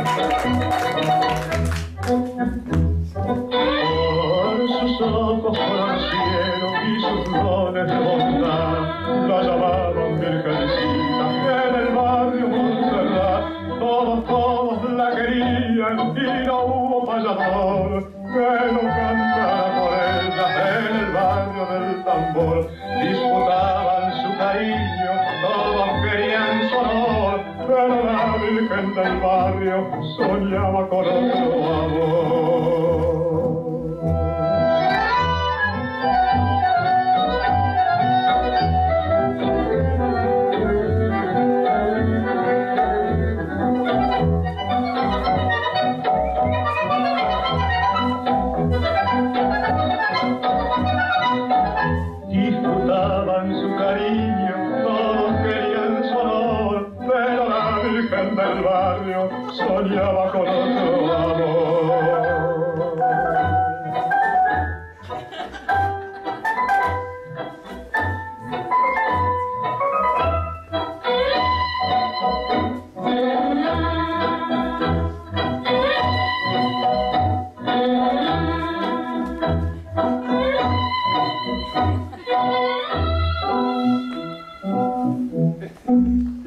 Por sus ojos por el cielo y sus dones de bondad, la llamaban virgencita en el barrio Montserrat. Todos, todos la querían y no hubo payador que no cantara por ella en el barrio del tambor. Disputaban su cariño la virgen del barrio soñaba con otro amor. Disputaban su cariño sognava con un tuo you.